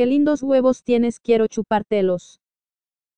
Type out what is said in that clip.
Qué lindos huevos tienes, quiero chupártelos.